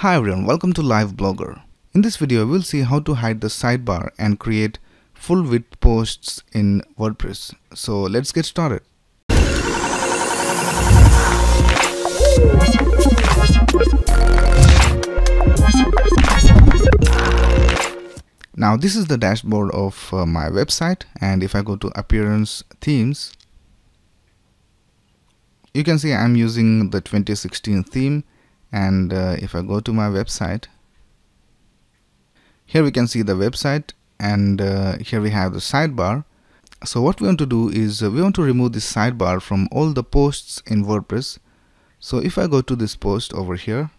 Hi everyone, welcome to Live Blogger. In this video, we'll see how to hide the sidebar and create full width posts in WordPress. So let's get started. Now this is the dashboard of uh, my website and if I go to appearance themes you can see I'm using the 2016 theme and uh, if I go to my website here we can see the website and uh, here we have the sidebar. So what we want to do is uh, we want to remove this sidebar from all the posts in WordPress. So if I go to this post over here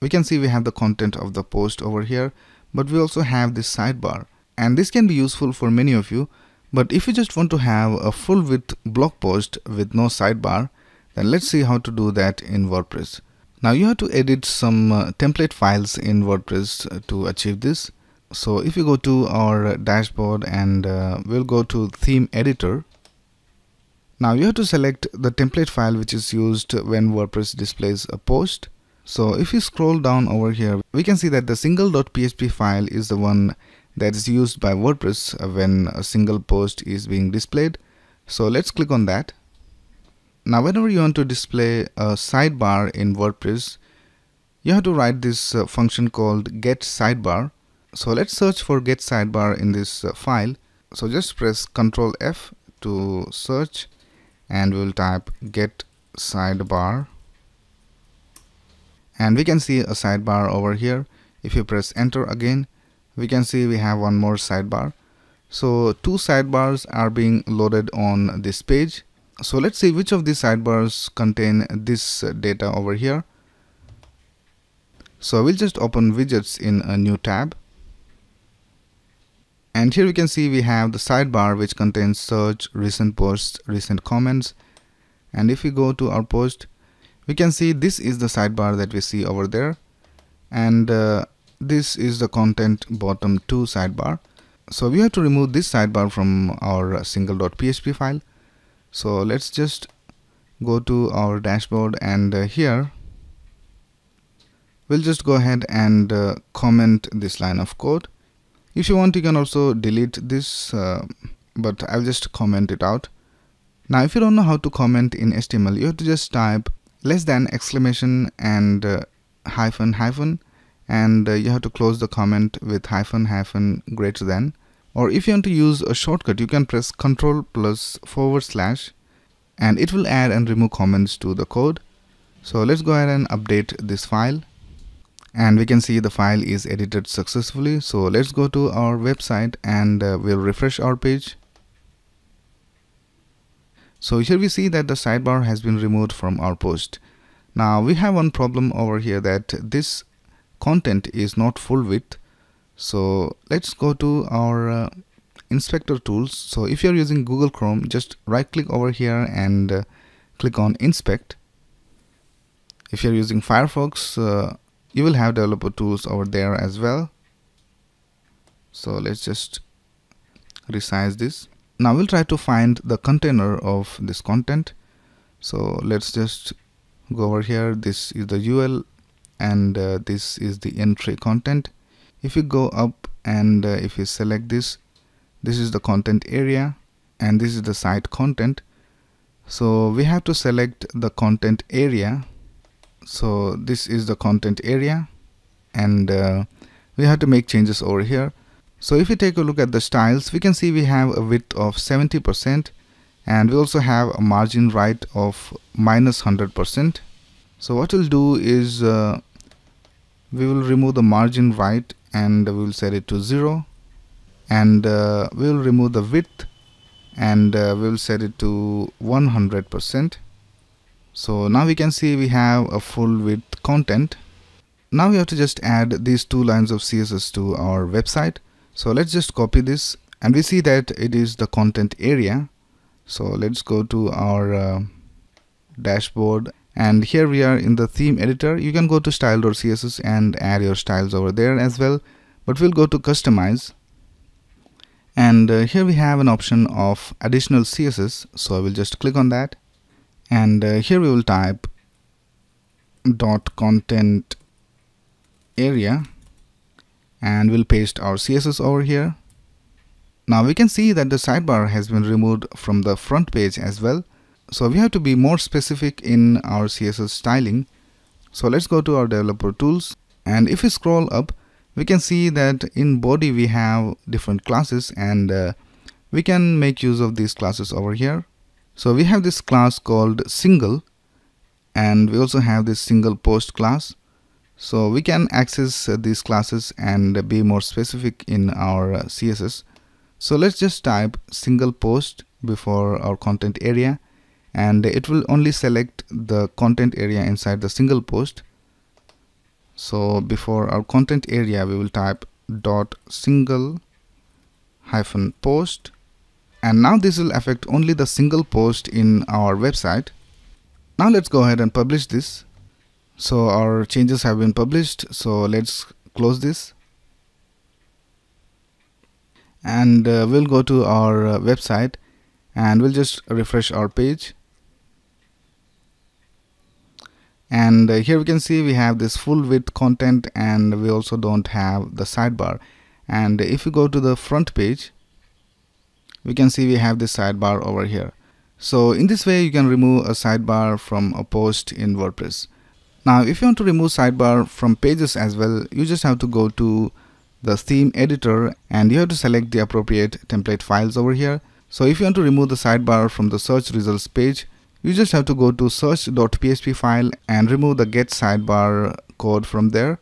we can see we have the content of the post over here but we also have this sidebar. And this can be useful for many of you but if you just want to have a full width blog post with no sidebar then let's see how to do that in WordPress now you have to edit some uh, template files in WordPress uh, to achieve this so if you go to our dashboard and uh, we'll go to theme editor now you have to select the template file which is used when WordPress displays a post so if you scroll down over here, we can see that the single.php file is the one that is used by WordPress when a single post is being displayed. So let's click on that. Now whenever you want to display a sidebar in WordPress, you have to write this uh, function called get sidebar. So let's search for get sidebar in this uh, file. So just press Ctrl F to search and we'll type get sidebar and we can see a sidebar over here if you press enter again we can see we have one more sidebar so two sidebars are being loaded on this page so let's see which of these sidebars contain this data over here. So we'll just open widgets in a new tab. And here we can see we have the sidebar which contains search recent posts recent comments. And if we go to our post we can see this is the sidebar that we see over there. And uh, this is the content bottom two sidebar. So we have to remove this sidebar from our single.php file so let's just go to our dashboard and uh, here. We'll just go ahead and uh, comment this line of code. If you want you can also delete this uh, but I'll just comment it out. Now if you don't know how to comment in HTML you have to just type less than exclamation and uh, hyphen hyphen and uh, you have to close the comment with hyphen hyphen greater than or if you want to use a shortcut you can press control plus forward slash and it will add and remove comments to the code so let's go ahead and update this file and we can see the file is edited successfully so let's go to our website and uh, we'll refresh our page so here we see that the sidebar has been removed from our post. Now we have one problem over here that this content is not full width. So let's go to our uh, inspector tools. So if you're using Google Chrome, just right click over here and uh, click on inspect. If you're using Firefox, uh, you will have developer tools over there as well. So let's just resize this now we'll try to find the container of this content so let's just go over here this is the UL and uh, this is the entry content if you go up and uh, if you select this this is the content area and this is the site content. So we have to select the content area. So this is the content area and uh, we have to make changes over here. So if we take a look at the styles, we can see we have a width of 70% and we also have a margin right of minus 100%. So what we'll do is uh, we will remove the margin right and we will set it to 0 and uh, we will remove the width and uh, we will set it to 100%. So now we can see we have a full width content. Now we have to just add these two lines of CSS to our website. So let's just copy this. And we see that it is the content area. So let's go to our uh, dashboard and here we are in the theme editor. You can go to style.css and add your styles over there as well. But we'll go to customize. And uh, here we have an option of additional css so i will just click on that. And uh, here we will type dot content area. And we'll paste our css over here. Now we can see that the sidebar has been removed from the front page as well so we have to be more specific in our css styling. So let's go to our developer tools. And if we scroll up we can see that in body we have different classes and uh, we can make use of these classes over here. So we have this class called single and we also have this single post class. So we can access uh, these classes and be more specific in our uh, css so let's just type single post before our content area and it will only select the content area inside the single post. So before our content area we will type dot single hyphen post. And now this will affect only the single post in our website. Now let's go ahead and publish this. So our changes have been published. So let's close this. And uh, we'll go to our uh, website and we'll just refresh our page and uh, here we can see we have this full width content and we also don't have the sidebar. And if you go to the front page we can see we have this sidebar over here. So in this way you can remove a sidebar from a post in WordPress. Now if you want to remove sidebar from pages as well you just have to go to the theme editor and you have to select the appropriate template files over here. So if you want to remove the sidebar from the search results page you just have to go to search.php file and remove the get sidebar code from there.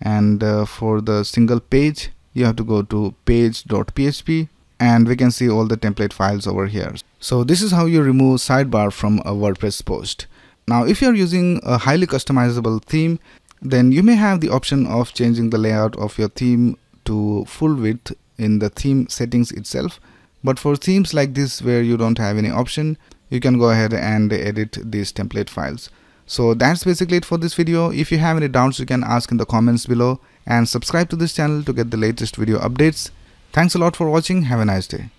And uh, for the single page you have to go to page.php and we can see all the template files over here. So this is how you remove sidebar from a WordPress post. Now if you're using a highly customizable theme then you may have the option of changing the layout of your theme to full width in the theme settings itself. But for themes like this where you don't have any option you can go ahead and edit these template files so that's basically it for this video if you have any doubts you can ask in the comments below and subscribe to this channel to get the latest video updates Thanks a lot for watching. Have a nice day.